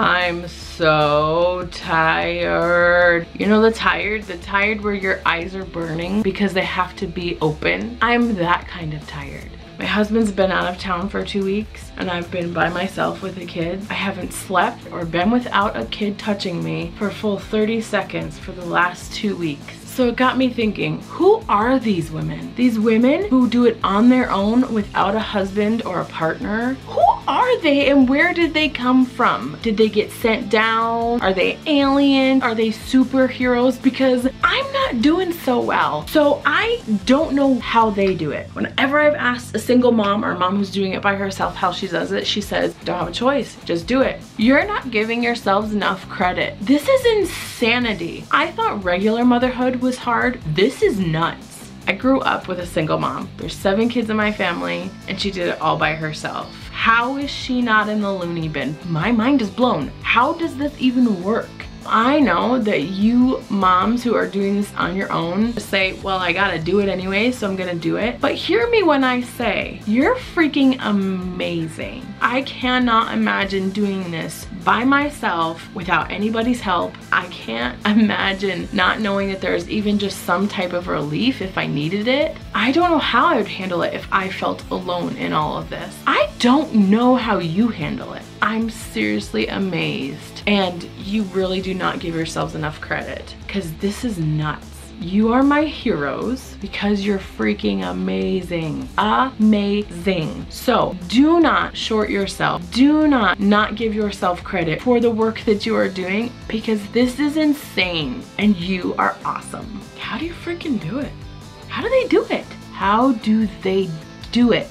I'm so tired. You know the tired? The tired where your eyes are burning because they have to be open. I'm that kind of tired. My husband's been out of town for two weeks and I've been by myself with the kids. I haven't slept or been without a kid touching me for full 30 seconds for the last two weeks. So it got me thinking, who are these women? These women who do it on their own without a husband or a partner? Who are they and where did they come from? Did they get sent down? Are they aliens? Are they superheroes? Because I'm not doing so well. So I don't know how they do it. Whenever I've asked a single mom or mom who's doing it by herself how she does it, she says, don't have a choice, just do it. You're not giving yourselves enough credit. This is insanity. I thought regular motherhood was hard, this is nuts. I grew up with a single mom. There's seven kids in my family and she did it all by herself. How is she not in the loony bin? My mind is blown. How does this even work? I know that you moms who are doing this on your own say, well, I gotta do it anyway, so I'm gonna do it. But hear me when I say, you're freaking amazing. I cannot imagine doing this by myself without anybody's help. I can't imagine not knowing that there's even just some type of relief if I needed it. I don't know how I would handle it if I felt alone in all of this. I don't know how you handle it. I'm seriously amazed. And you really do not give yourselves enough credit because this is nuts. You are my heroes because you're freaking amazing. Amazing. So do not short yourself. Do not not give yourself credit for the work that you are doing because this is insane and you are awesome. How do you freaking do it? How do they do it? How do they do it?